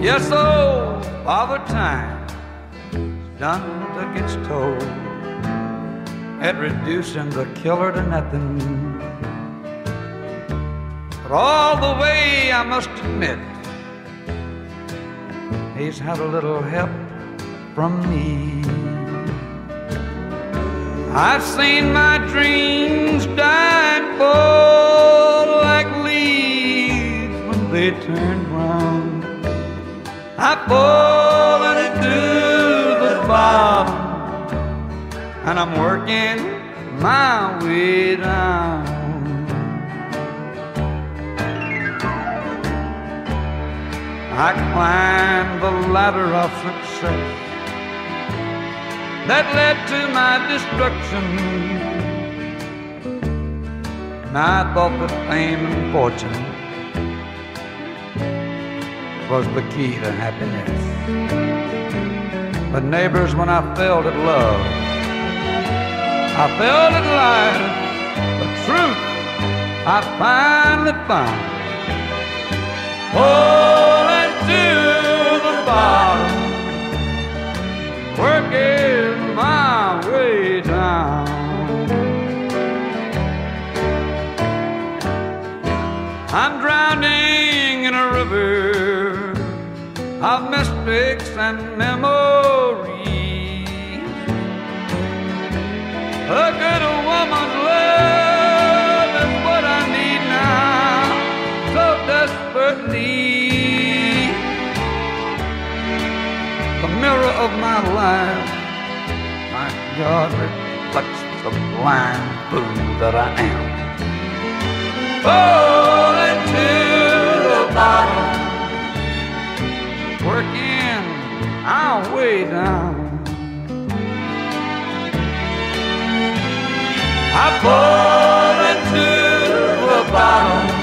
Yes, oh, Father Time done took its toll at reducing the killer to nothing. But all the way, I must admit, he's had a little help from me. I've seen my dreams die and fall like leaves when they turn brown. I've fallen into the bottom and I'm working my way down. I climbed the ladder of success that led to my destruction. I thought that fame and fortune was the key to happiness. But neighbors, when I felt at love, I felt at life, the truth I finally found. Falling I'm drowning in a river of mistakes and memories. A good woman's love is what I need now, so desperately. The mirror of my life, my God, reflects the blind fool that I am. Falling our way down. I fall into the bottom